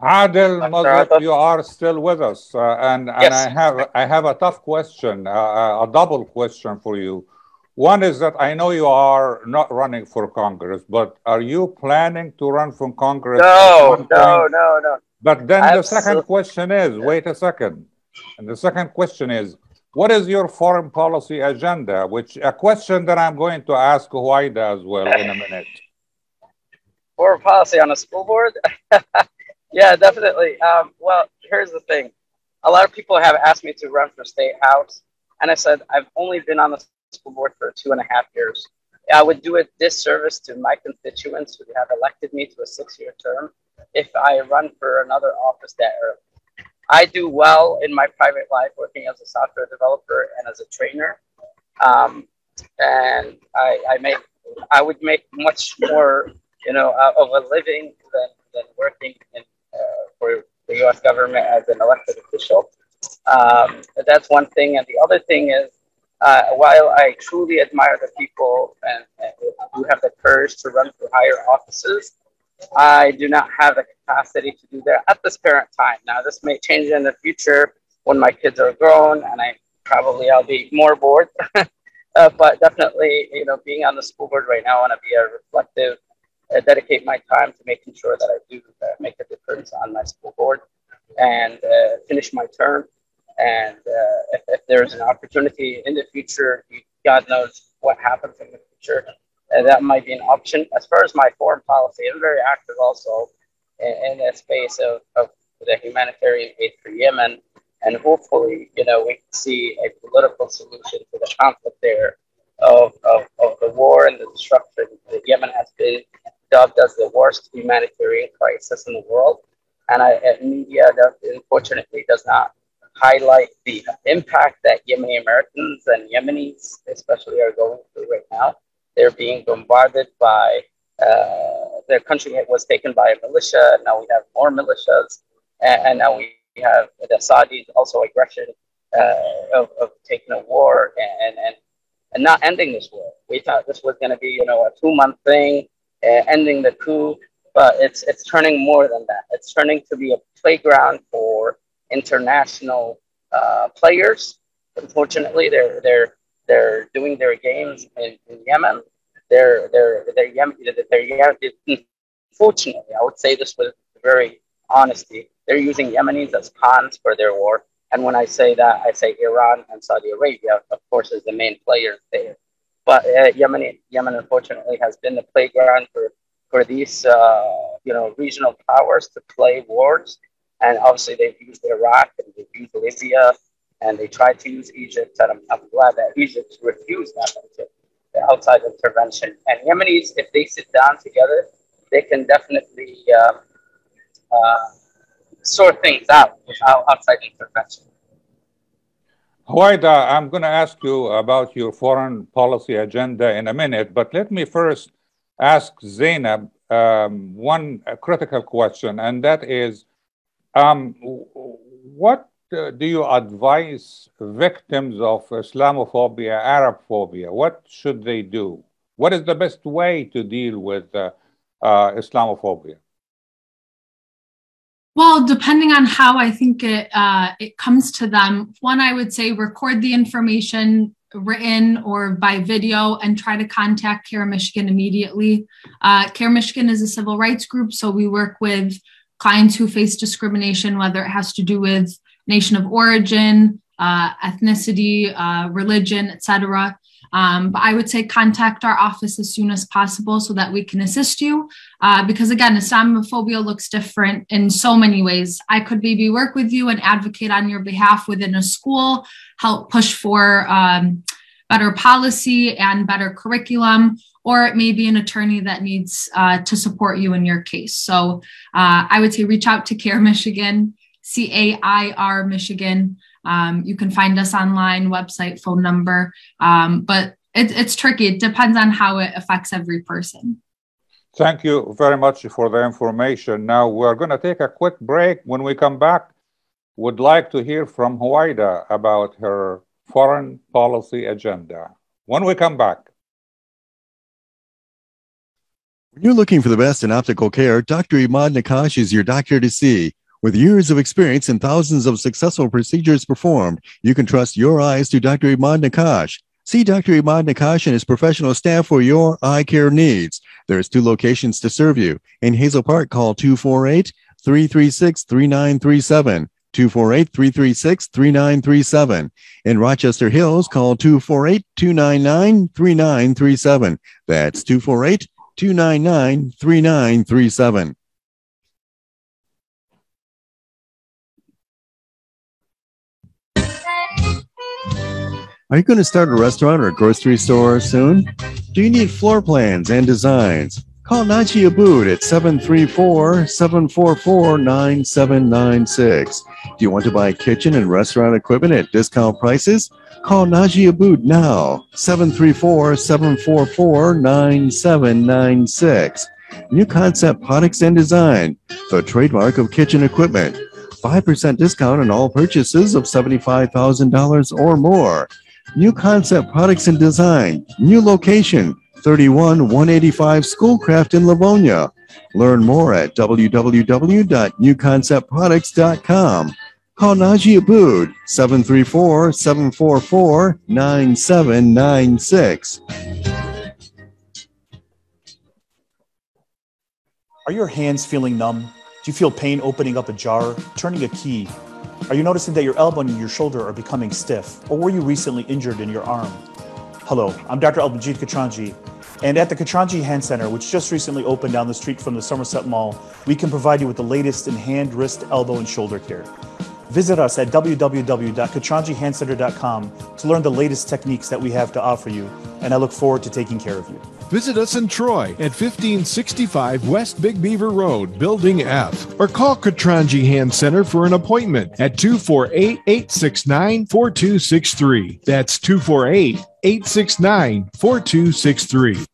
Adel Mozip, you are still with us, uh, and, and yes. I have I have a tough question, uh, a double question for you. One is that I know you are not running for Congress, but are you planning to run for Congress? No, no, no, no. But then Absolutely. the second question is wait a second. And the second question is what is your foreign policy agenda? Which a question that I'm going to ask Huwaida as well in a minute. Foreign policy on a school board? yeah, definitely. Um, well, here's the thing. A lot of people have asked me to run for state house, and I said I've only been on the school board for two and a half years. I would do a disservice to my constituents who have elected me to a six-year term if I run for another office that early. I do well in my private life working as a software developer and as a trainer. Um, and I, I make, I would make much more, you know, uh, of a living than, than working in, uh, for the U.S. government as an elected official. Um, that's one thing. And the other thing is, uh, while I truly admire the people and, and who have the courage to run for higher offices, I do not have the capacity to do that at this current time. Now, this may change in the future when my kids are grown, and I probably I'll be more bored. uh, but definitely, you know, being on the school board right now, I want to be a reflective, uh, dedicate my time to making sure that I do uh, make a difference on my school board and uh, finish my term. And uh, if, if there's an opportunity in the future, God knows what happens in the future uh, that might be an option. As far as my foreign policy, I'm very active also in, in the space of, of the humanitarian aid for Yemen. And hopefully, you know, we can see a political solution to the conflict there of, of, of the war and the destruction that Yemen has been dubbed as the worst humanitarian crisis in the world. And, I, media, unfortunately, does not highlight the impact that Yemeni Americans and Yemenis, especially, are going through right now. They're being bombarded by uh, their country was taken by a militia. Now we have more militias, and, and now we have the Saudis also aggression uh, of, of taking a war and, and and not ending this war. We thought this was going to be you know a two month thing, uh, ending the coup, but it's it's turning more than that. It's turning to be a playground for international uh, players. Unfortunately, they're they're they're doing their games in, in Yemen. They're they're they're Yemen. They're Yemen. Unfortunately, I would say this with very honesty. They're using Yemenis as pawns for their war. And when I say that, I say Iran and Saudi Arabia, of course, is the main players there. But uh, Yemen, Yemen, unfortunately, has been the playground for for these uh, you know regional powers to play wars. And obviously, they've used Iraq and they've used Libya and they tried to use Egypt, and I'm, I'm glad that Egypt refused that outside intervention. And Yemenis, if they sit down together, they can definitely um, uh, sort things out without outside intervention. Huwaida, I'm going to ask you about your foreign policy agenda in a minute, but let me first ask Zienab um, one critical question, and that is um, what uh, do you advise victims of Islamophobia, Arab phobia? What should they do? What is the best way to deal with uh, uh, Islamophobia? Well, depending on how I think it uh, it comes to them, one I would say record the information written or by video and try to contact CAIR Michigan immediately. Uh, CAIR Michigan is a civil rights group, so we work with clients who face discrimination, whether it has to do with nation of origin, uh, ethnicity, uh, religion, etc. Um, but I would say contact our office as soon as possible so that we can assist you. Uh, because again, Islamophobia looks different in so many ways. I could maybe work with you and advocate on your behalf within a school, help push for um, better policy and better curriculum, or it may be an attorney that needs uh, to support you in your case. So uh, I would say reach out to CAIR Michigan, C A I R Michigan. Um, you can find us online, website, phone number, um, but it, it's tricky. It depends on how it affects every person. Thank you very much for the information. Now we're going to take a quick break. When we come back, would like to hear from Huwaida about her foreign policy agenda. When we come back. When you're looking for the best in optical care, Dr. Imad Nakash is your doctor to see. With years of experience and thousands of successful procedures performed, you can trust your eyes to Dr. Imad Nakash. See Dr. Imad Nakash and his professional staff for your eye care needs. There's two locations to serve you. In Hazel Park, call 248 336 3937. 248 336 3937. In Rochester Hills, call 248 299 3937. That's 248 299 3937. Are you going to start a restaurant or a grocery store soon? Do you need floor plans and designs? Call Naji Abood at 734 744 9796. Do you want to buy kitchen and restaurant equipment at discount prices? Call Naji Abood now, 734 744 9796. New Concept Products and Design, the trademark of kitchen equipment. 5% discount on all purchases of $75,000 or more. New Concept Products and Design, new location, 31 185 Schoolcraft in Livonia. Learn more at www.newconceptproducts.com. Call Naji Abood 734 744 9796. Are your hands feeling numb? Do you feel pain opening up a jar, turning a key? Are you noticing that your elbow and your shoulder are becoming stiff? Or were you recently injured in your arm? Hello, I'm Dr. Albanjit Katranji, and at the Katranji Hand Center, which just recently opened down the street from the Somerset Mall, we can provide you with the latest in hand, wrist, elbow, and shoulder care. Visit us at www.katranjihandcenter.com to learn the latest techniques that we have to offer you, and I look forward to taking care of you. Visit us in Troy at 1565 West Big Beaver Road, Building F, or call Katranji Hand Center for an appointment at 248 869 4263. That's 248 869 4263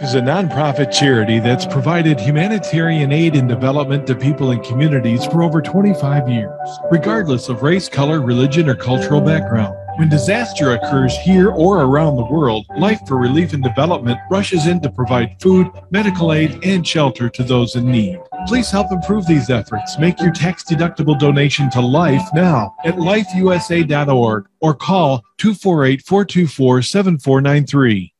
is a nonprofit charity that's provided humanitarian aid and development to people and communities for over 25 years, regardless of race, color, religion, or cultural background. When disaster occurs here or around the world, Life for Relief and Development rushes in to provide food, medical aid, and shelter to those in need. Please help improve these efforts. Make your tax deductible donation to Life now at lifeusa.org or call 248 424 7493.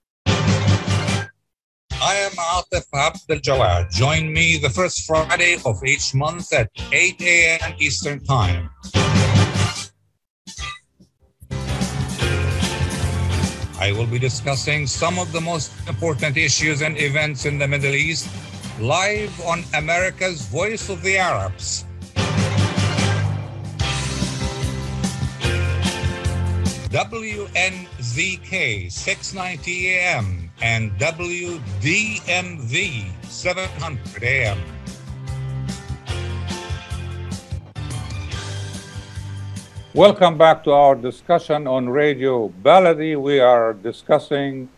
I am Atef Abdel Gawad. Join me the first Friday of each month at 8 a.m. Eastern Time. I will be discussing some of the most important issues and events in the Middle East live on America's Voice of the Arabs. WNZK 690 AM and WDMV 700 AM. Welcome back to our discussion on Radio Baladi. We are discussing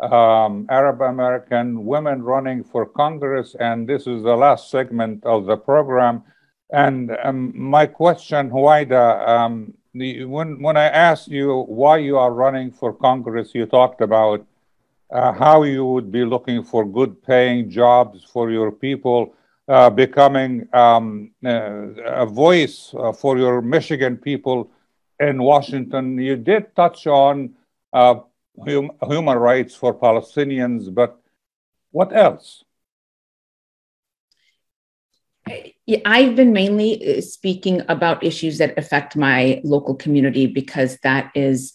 um, Arab American women running for Congress, and this is the last segment of the program. And um, my question, Huwaida, um, the, when, when I asked you why you are running for Congress, you talked about uh, how you would be looking for good paying jobs for your people, uh, becoming um, uh, a voice uh, for your Michigan people in Washington. You did touch on uh, hum human rights for Palestinians, but what else? I've been mainly uh, speaking about issues that affect my local community because that is,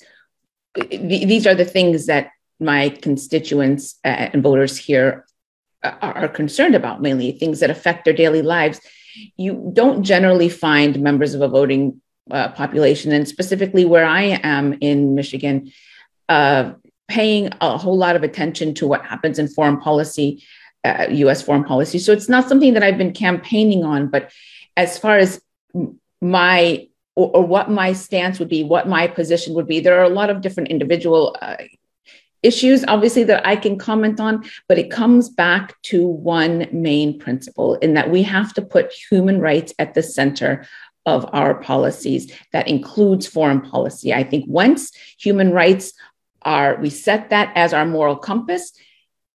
these are the things that my constituents uh, and voters here uh, are concerned about, mainly things that affect their daily lives. You don't generally find members of a voting uh, population, and specifically where I am in Michigan, uh, paying a whole lot of attention to what happens in foreign policy uh, US foreign policy. So it's not something that I've been campaigning on, but as far as my or, or, what my stance would be, what my position would be, there are a lot of different individual uh, issues, obviously, that I can comment on, but it comes back to one main principle in that we have to put human rights at the center of our policies. That includes foreign policy. I think once human rights are, we set that as our moral compass,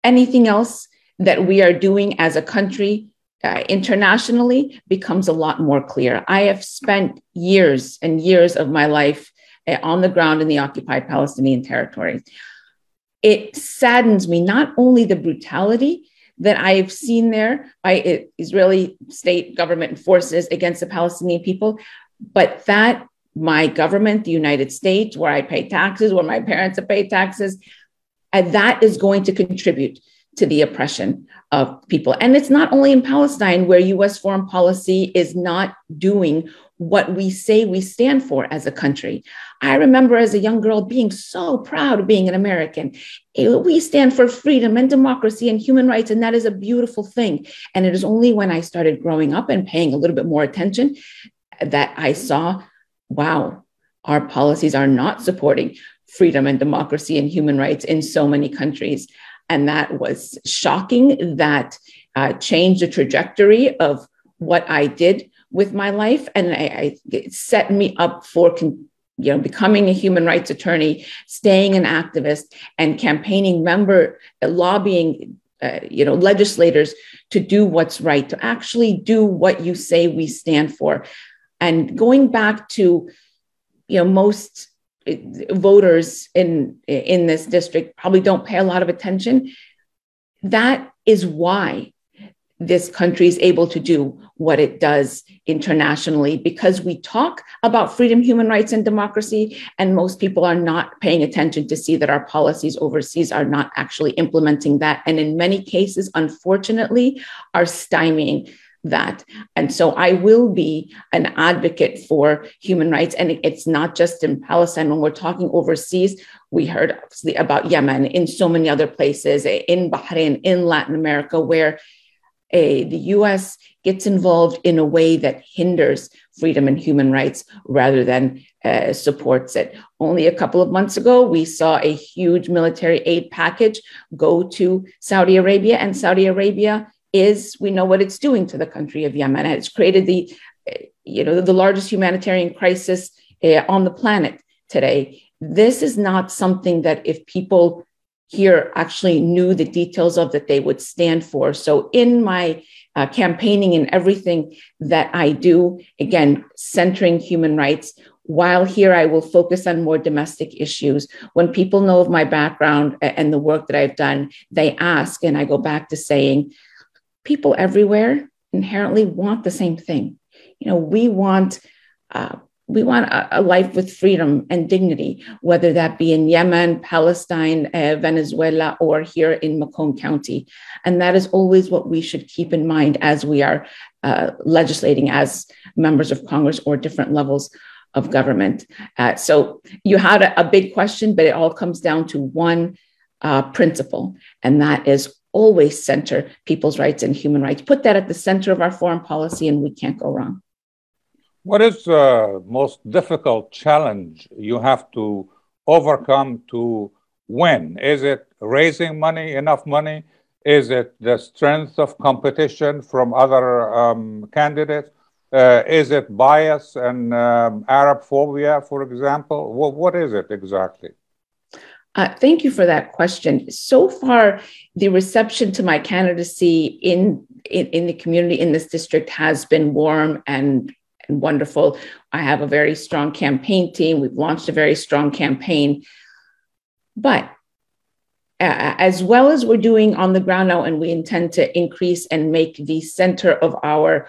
anything else that we are doing as a country uh, internationally becomes a lot more clear. I have spent years and years of my life uh, on the ground in the occupied Palestinian territory. It saddens me not only the brutality that I've seen there by Israeli state government forces against the Palestinian people, but that my government, the United States, where I pay taxes, where my parents have paid taxes, and that is going to contribute to the oppression of people. And it's not only in Palestine where US foreign policy is not doing what we say we stand for as a country. I remember as a young girl being so proud of being an American. We stand for freedom and democracy and human rights, and that is a beautiful thing. And it is only when I started growing up and paying a little bit more attention that I saw wow, our policies are not supporting freedom and democracy and human rights in so many countries. And that was shocking. That uh, changed the trajectory of what I did with my life. And I, I, set me up for con- you know becoming a human rights attorney staying an activist and campaigning member uh, lobbying uh, you know legislators to do what's right to actually do what you say we stand for and going back to you know most voters in in this district probably don't pay a lot of attention that is why this country is able to do what it does internationally because we talk about freedom, human rights, and democracy, and most people are not paying attention to see that our policies overseas are not actually implementing that. And in many cases, unfortunately, are stymieing that. And so I will be an advocate for human rights. And it's not just in Palestine. When we're talking overseas, we heard about Yemen, in so many other places, in Bahrain, in Latin America, where a, the US gets involved in a way that hinders freedom and human rights rather than uh, supports it. Only a couple of months ago, we saw a huge military aid package go to Saudi Arabia, and Saudi Arabia is we know what it's doing to the country of Yemen. It's created the, you know, the largest humanitarian crisis uh, on the planet today. This is not something that if people here actually knew the details of that they would stand for. So in my uh, campaigning and everything that I do, again, centering human rights, while here I will focus on more domestic issues. When people know of my background and the work that I've done, they ask, and I go back to saying, people everywhere inherently want the same thing. You know, we want uh, we want a, a, life with freedom and dignity, whether that be in Yemen, Palestine, uh, Venezuela, or here in Macomb County. And that is always what we should keep in mind as we are uh, legislating as members of Congress or different levels of government. Uh, so you had a, a, big question, but it all comes down to one uh, principle, and that is always center people's rights and human rights. Put that at the center of our foreign policy, and we can't go wrong. What is the most difficult challenge you have to overcome to win? Is it raising money, enough money? Is it the strength of competition from other um, candidates? Uh, is it bias and um, Arab phobia, for example? What, what is it exactly? Uh, thank you for that question. So far, the reception to my candidacy in, in, in the community in this district has been warm and, and wonderful. I have a very strong campaign team. We've launched a very strong campaign. But uh, as well as we're doing on the ground now, and we intend to increase and make the center of our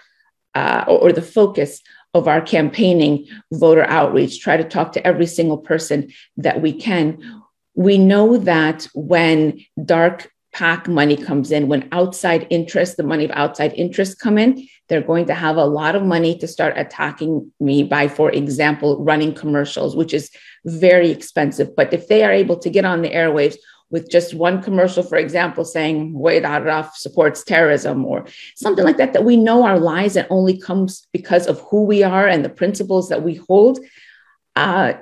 uh, or, the focus of our campaigning voter outreach, try to talk to every single person that we can we know that when dark PAC money comes in, when outside interest, the money of outside interest come in, they're going to have a lot of money to start attacking me by, for example, running commercials, which is very expensive. But if they are able to get on the airwaves with just one commercial, for example, saying Waid Arraf supports terrorism or something like that, that we know our lies and only comes because of who we are and the principles that we hold, uh,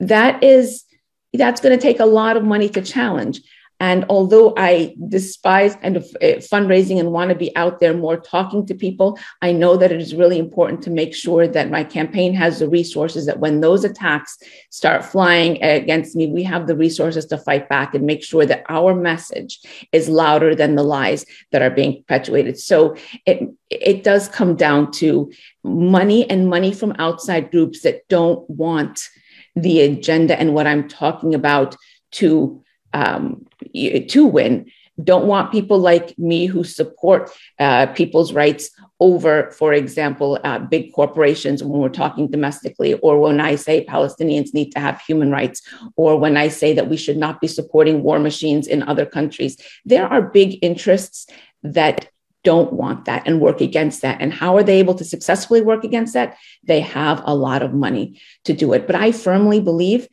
that is that's going to take a lot of money to challenge. And although I despise kind of uh, fundraising and want to be out there more talking to people, I know that it is really important to make sure that my campaign has the resources that when those attacks start flying against me, we have the resources to fight back and make sure that our message is louder than the lies that are being perpetuated. So it, it does come down to money and money from outside groups that don't want the agenda and what I'm talking about to um, to win. Don't want people like me who support uh, people's rights over, for example, uh, big corporations when we're talking domestically, or when I say Palestinians need to have human rights, or when I say that we should not be supporting war machines in other countries. There are big interests that don't want that and work against that. And how are they able to successfully work against that? They have a lot of money to do it. But I firmly believe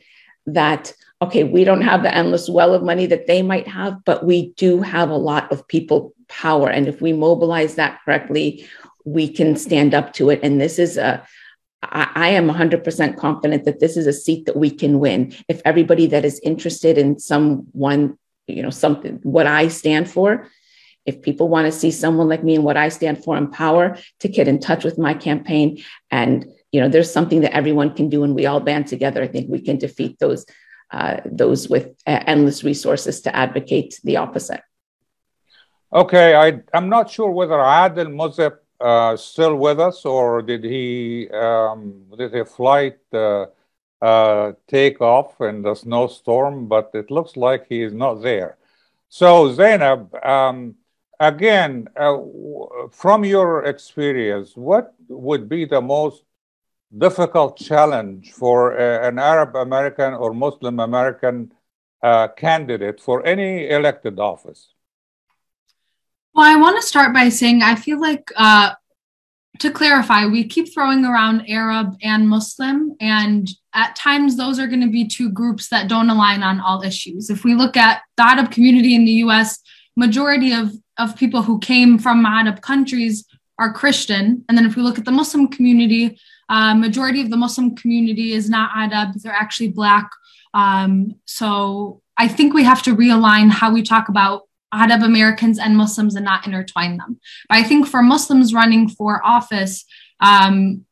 that, okay, we don't have the endless well of money that they might have, but we do have a lot of people power. And if we mobilize that correctly, we can stand up to it. And this is a, I am 100% confident that this is a seat that we can win. If everybody that is interested in someone, you know, something, what I stand for, if people want to see someone like me and what I stand for in power, to get in touch with my campaign. And you know, there's something that everyone can do, and we all band together. I think we can defeat those uh, those with endless resources to advocate the opposite. Okay, I, I'm not sure whether Adel Mozip uh, still with us or did he um, did his flight uh, uh, take off in the snowstorm? But it looks like he is not there. So Zienab, um, again, uh, from your experience, what would be the most difficult challenge for uh, an Arab American or Muslim American uh, candidate for any elected office? Well, I want to start by saying I feel like, uh, to clarify, we keep throwing around Arab and Muslim, and at times those are going to be two groups that don't align on all issues. If we look at the Arab community in the US, majority of of people who came from Arab countries are Christian. And then if we look at the Muslim community, uh, majority of the Muslim community is not Arab, they're actually Black. Um, so I think we have to realign how we talk about Arab Americans and Muslims and not intertwine them. But I think for Muslims running for office, um,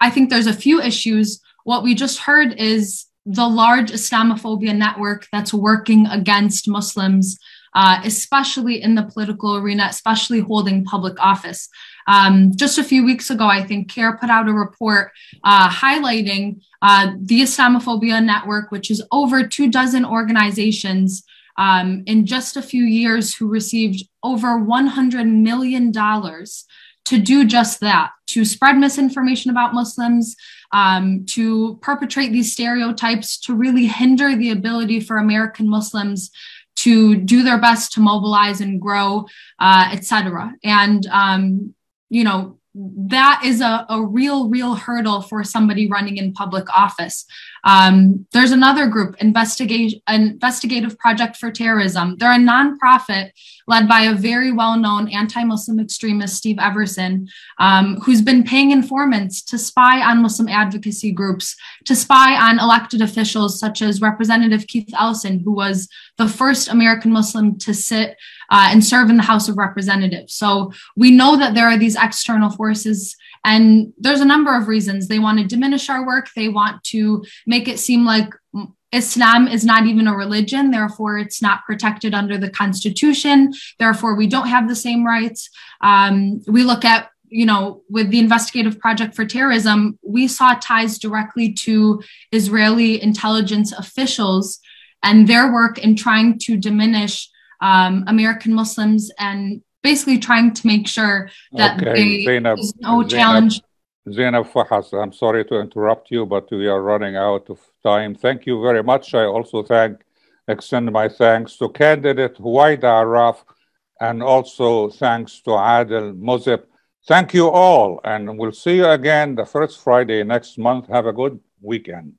I think there's a few issues. What we just heard is the large Islamophobia network that's working against Muslims uh, especially in the political arena, especially holding public office. Um, just a few weeks ago, I think CAIR put out a report uh, highlighting uh, the Islamophobia Network, which is over two dozen organizations um, in just a few years who received over $100 million to do just that to spread misinformation about Muslims, um, to perpetrate these stereotypes, to really hinder the ability for American Muslims to do their best to mobilize and grow, uh, et cetera. And, um, you know, that is a, a real, real hurdle for somebody running in public office. Um, there's another group, Investigative Project for Terrorism. They're a nonprofit led by a very well known anti Muslim extremist, Steve Emerson, um, who's been paying informants to spy on Muslim advocacy groups, to spy on elected officials such as Representative Keith Ellison, who was the first American Muslim to sit uh, and serve in the House of Representatives. So we know that there are these external forces And there's a number of reasons. They want to diminish our work, they want to make it seem like Islam is not even a religion, therefore, it's not protected under the Constitution. Therefore, we don't have the same rights. Um, we look at you know, with the investigative project for terrorism, we saw ties directly to Israeli intelligence officials and their work in trying to diminish um, American Muslims and basically trying to make sure that Okay, they, Zienab, there's no Zienab- challenge. Zienab Fahs, I'm sorry to interrupt you, but we are running out of time. Thank you very much. I also thank, extend my thanks to candidate Huwaida Arraf and also thanks to Adel Mozip. Thank you all, and we'll see you again the first Friday next month. Have a good weekend.